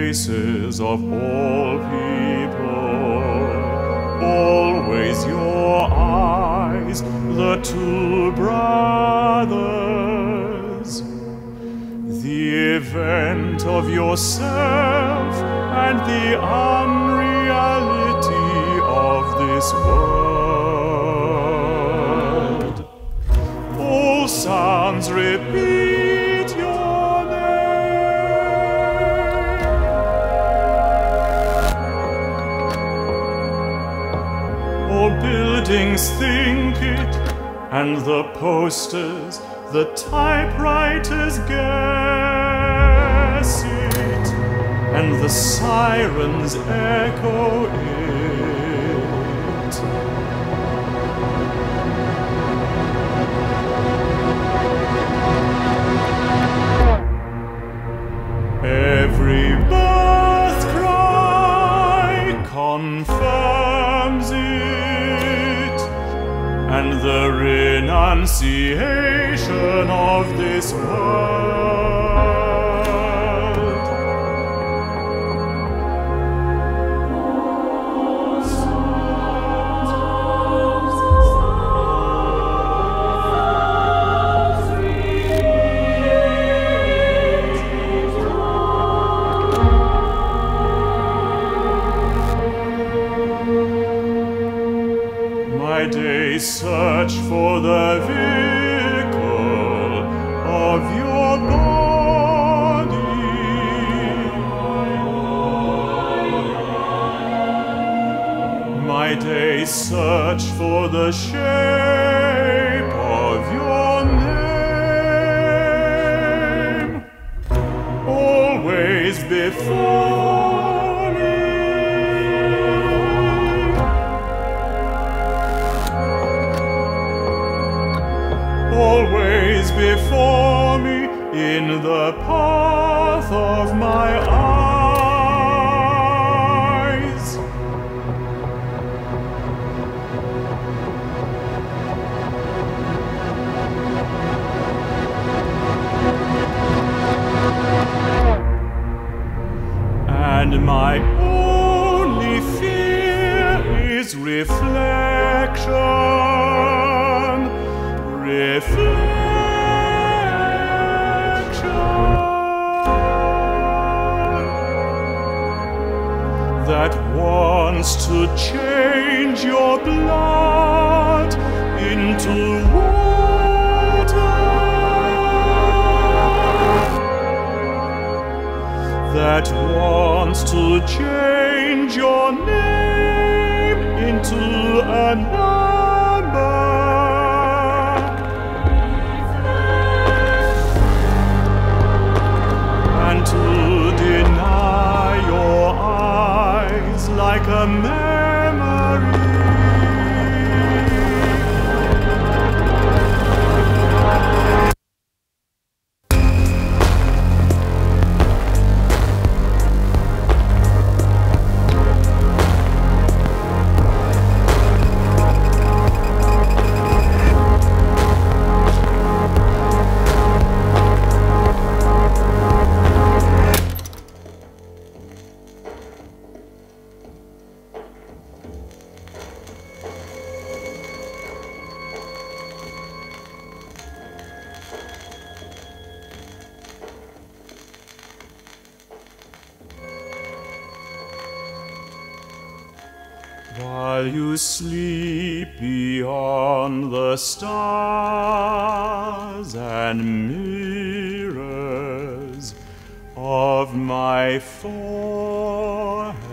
kings of all people. Always your eyes, the two brothers. The event of yourself and the unreality of this world. Think it, and the posters, the typewriters guess it, and the sirens echo it. Renunciation of this world. My days the vehicle of your body. My days search for the shape of your name, always before always before me in the path of my eyes. And my only fear is reflection. That wants to change your blood into water. That wants to change your name into a While you sleep beyond the stars and mirrors of my form.